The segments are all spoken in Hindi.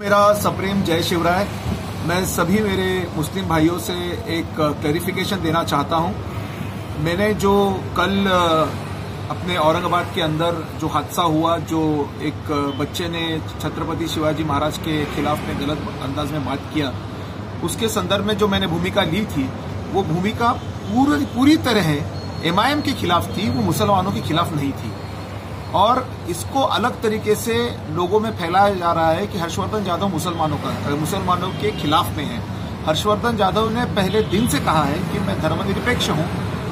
मेरा सप्रेम जय शिवराय। मैं सभी मेरे मुस्लिम भाइयों से एक क्लैरिफिकेशन देना चाहता हूँ। मैंने जो कल अपने औरंगाबाद के अंदर जो हादसा हुआ, जो एक बच्चे ने छत्रपति शिवाजी महाराज के खिलाफ में गलत अंदाज में बात किया, उसके संदर्भ में जो मैंने भूमिका ली थी, वो भूमिका पूरी पूरी तरह एमआईएम के खिलाफ थी, वो मुसलमानों के खिलाफ नहीं थी। और इसको अलग तरीके से लोगों में फैलाया जा रहा है कि हर्षवर्धन जाधव मुसलमानों का मुसलमानों के खिलाफ में है। हर्षवर्धन जाधव ने पहले दिन से कहा है कि मैं धर्मनिरपेक्ष हूँ,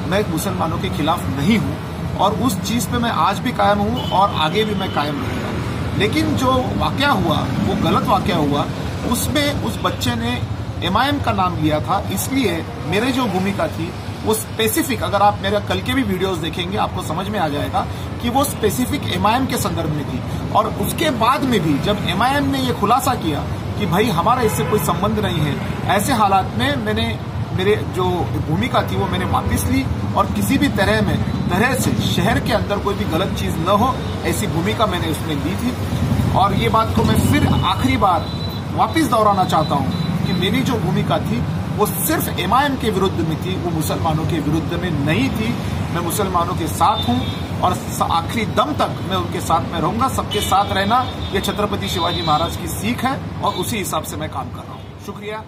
मैं मुसलमानों के खिलाफ नहीं हूँ और उस चीज़ पे मैं आज भी कायम हूँ और आगे भी मैं कायम रहूँगा। लेकिन जो वाक्य हुआ, वो गलत वाक्य हुआ, उसमें उस बच्चे ने एमआईएम का नाम लिया था, इसलिए मेरे जो भूमिका थी वो स्पेसिफिक अगर आप मेरे कल के भी वीडियोस देखेंगे, आपको समझ में आ जाएगा कि वो स्पेसिफिक एमआईएम के संदर्भ में थी। और उसके बाद में भी, जब एमआईएम ने ये खुलासा किया कि भाई हमारा इससे कोई संबंध नहीं है, ऐसे हालात में मैंने मेरे जो भूमिका थी वो मैंने वापिस ली और किसी भी तरह में, तरह से शहर के अंदर कोई भी गलत चीज़ न हो, ऐसी भूमिका मैंने उसमें ली थी। और ये बात को मैं फिर आखिरी बार वापिस दोहराना चाहता हूँ कि मेरी जो भूमिका थी वो सिर्फ़ एमआईएम के विरुद्ध में थी, वो मुसलमानों के विरुद्ध में नहीं थी। मैं मुसलमानों के साथ हूँ और आखिरी दम तक मैं उनके साथ में रहूँगा, सबके साथ रहना ये छत्रपति शिवाजी महाराज की सीख है और उसी हिसाब से मैं काम कर रहा हूँ। शुक्रिया।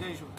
जय शिव